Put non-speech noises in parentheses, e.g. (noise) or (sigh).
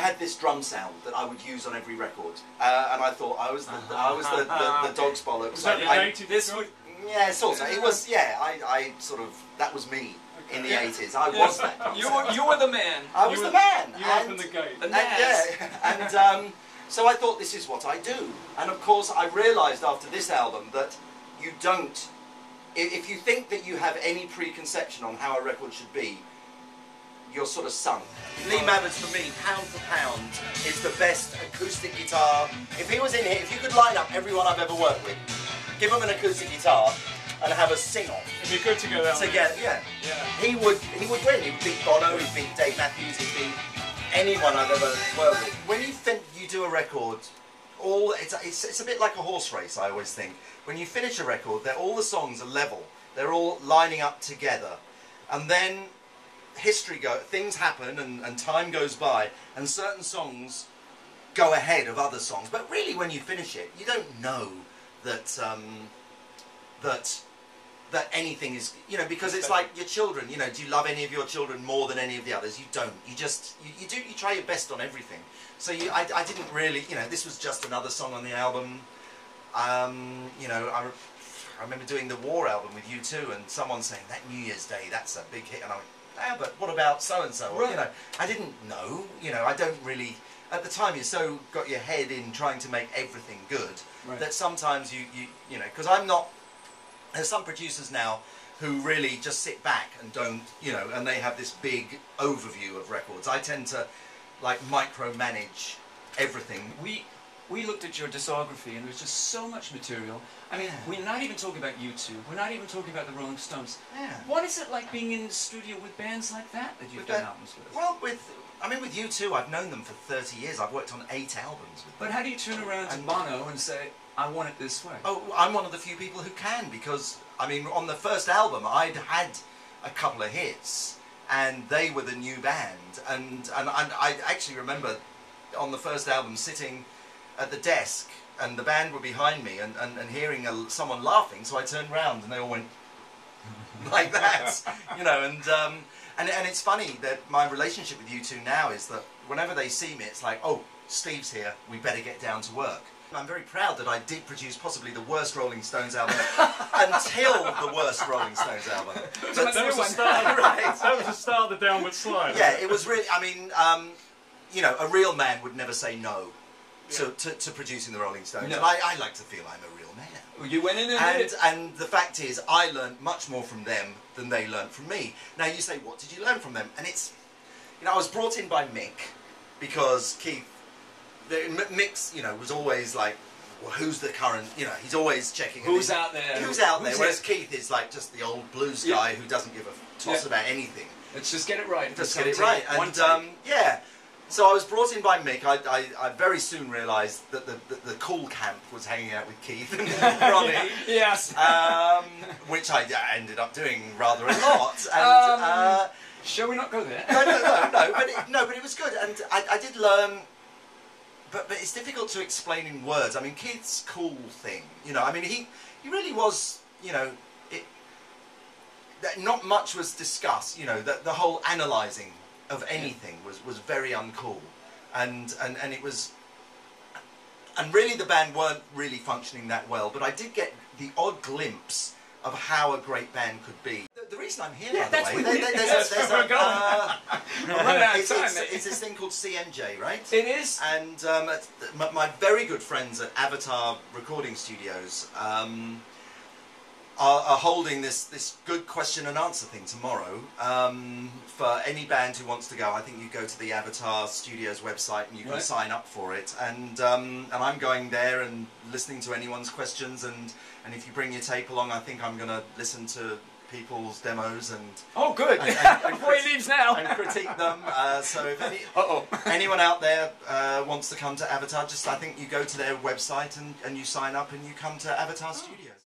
had this drum sound that I would use on every record, uh, and I thought I was the, I was the, the, the (laughs) dog's bollocks. Was that I- your I- this drum? would yeah, sort of. It was yeah. I, I sort of that was me in the Yeah. eighties. I Yes. was that. drum you were you were the man. I You was were- the man. You and, opened the gate. The and, yeah, (laughs) and um, so I thought this is what I do. And of course, I realised after this album that you don't. If you think that you have any preconception on how a record should be, you're sort of sunk. Lee Mavers for me, pound for pound, is the best acoustic guitar. If he was in here, if you could line up everyone I've ever worked with, give them an acoustic guitar, and have a sing-off It'd be good to go down there. together, yeah, Yeah. he would he would win. He would beat Bono, he'd beat Dave Matthews, he'd beat anyone I've ever worked with. When you think you do a record, all it's, it's it's a bit like a horse race. I always think when you finish a record, they're all the songs are level. They're all lining up together, and then history go things happen and, and time goes by, and certain songs go ahead of other songs. But really, when you finish it, you don't know that um, that that anything is you know because it's like your children you know do you love any of your children more than any of the others? You don't. You just you, you do you try your best on everything. So you I, I didn't really you know this was just another song on the album. Um, you know I, I remember doing the war album with U2 and someone saying that New Year's Day that's a big hit. And I went yeah but what about so and so Right. you know I didn't know you know I don't really at the time you're so got your head in trying to make everything good Right. that sometimes you you you know because I'm not there's some producers now who really just sit back and don't, you know, and they have this big overview of records. I tend to like micromanage everything. We we looked at your discography and there's just so much material. I mean, Yeah. we're not even talking about U2. We're not even talking about the Rolling Stones. Yeah. What is it like being in the studio with bands like that that you've With done albums with? Well, with I mean, with U2, I've known them for 30 years. I've worked on eight albums with them. But how do you turn around to And- Bono and say, "I want it this way"? Oh, I'm one of the few people who can because I mean, on the first album, I'd had a couple of hits, and they were the new band, and and, and I actually remember on the first album sitting at the desk, and the band were behind me, and, and, and hearing a, someone laughing, so I turned round, and they all went (laughs) like that, (laughs) you know, and um, and and it's funny that my relationship with U2 now is that whenever they see me, it's like, oh, Steve's here, we better get down to work. I'm very proud that I did produce possibly the worst Rolling Stones album (laughs) until the worst Rolling Stones album. But- That was the start. right. That was the start of the downward slide. Yeah, it was really. I mean, um, you know, a real man would never say no to, to, to producing the Rolling Stones, No. and I, I like to feel I'm a real man. You went in and, And and the fact is, I learned much more from them than they learned from me. Now you say, what did you learn from them? And it's, you know, I was brought in by Mick because Keith, the, M- Mick's, you know, was always like, well, who's the current? You know, he's always checking Who's who's out there? Who's out there? Whereas it? Keith is like just the old blues Yeah. guy who doesn't give a toss Yeah. about anything. Let's just get it right. Just One get it right. And um, yeah, so I was brought in by Mick. I, I, I very soon realised that the, the, the cool camp was hanging out with Keith and (laughs) Ronnie. yes. um, which I ended up doing rather a lot. (laughs) And, Um, uh, Shall we not go there? no, no, no, no, but it, no, but it was good, and I, I did learn. But but it's difficult to explain in words. I mean, Keith's cool thing, you know. I mean, he he really was, you know, it. That not much was discussed, you know. The the whole analysing of anything was was very uncool, and and and it was. And really, the band weren't really functioning that well. But I did get the odd glimpse of how a great band could be. The, the reason I'm here, Yeah, by the way, there- there- (laughs) there's, a, there's a, uh, We're (laughs) running out of it's, it's, it's this thing called CMJ, right? It is. And um, my, my very good friends at Avatar Recording Studios um, are, are holding this, this good question and answer thing tomorrow um, for any band who wants to go. I think you go to the Avatar Studios website and you can Right. sign up for it. And um, and I'm going there and listening to anyone's questions. And, and if you bring your tape along, I think I'm going to listen to people's demos and Oh, good. And- and- and (laughs) Before he leaves now. and critique them. Uh, so if any, (laughs) Uh-oh. (laughs) anyone out there uh, wants to come to Avatar, just I think you go to their website and, and you sign up and you come to Avatar Studios.